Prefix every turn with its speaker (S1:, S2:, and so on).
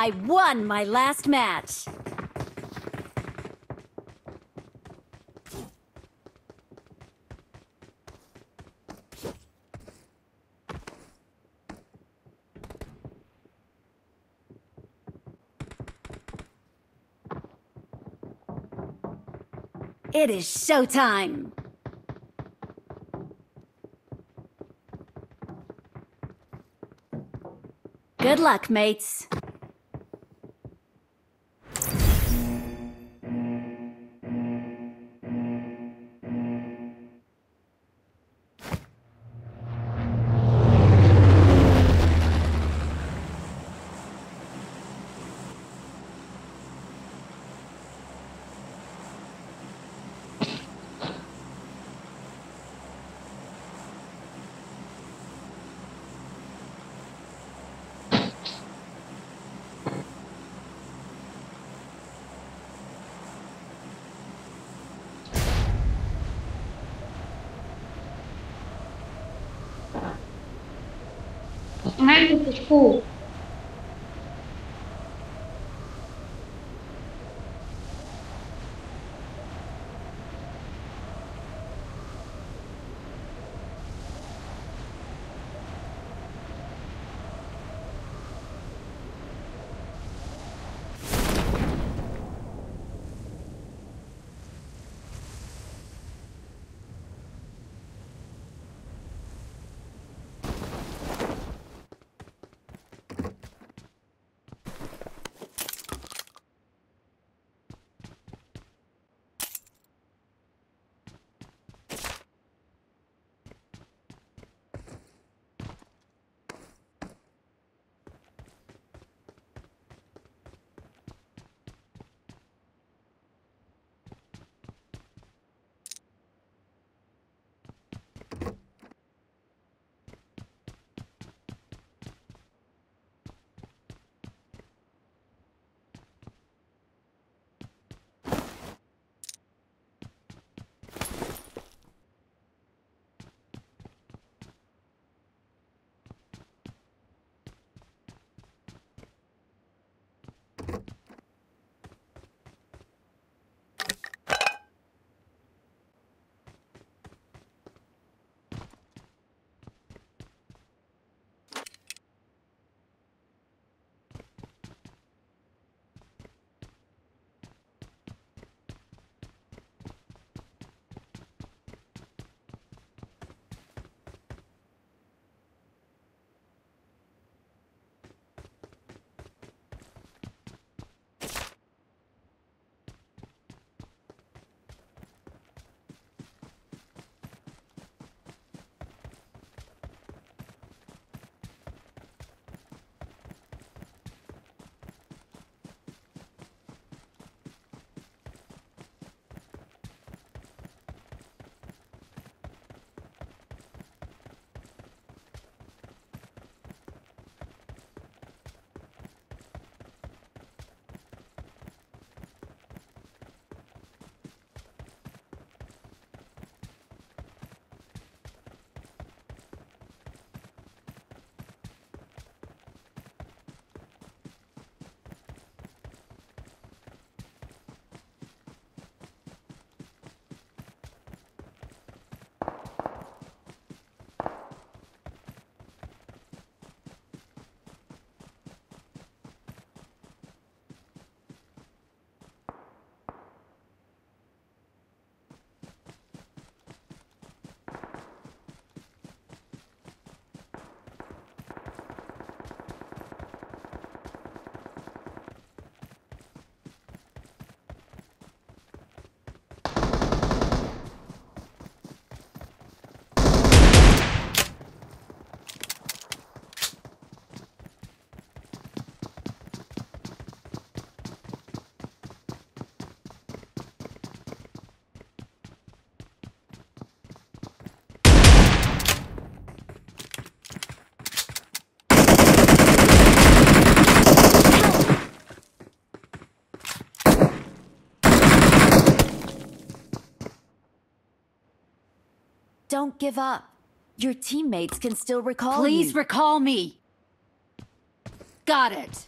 S1: I won my last match. It is showtime! Good luck, mates.
S2: handkerchief Don't give up. Your teammates can still recall
S3: Please
S1: you.
S3: recall me. Got it.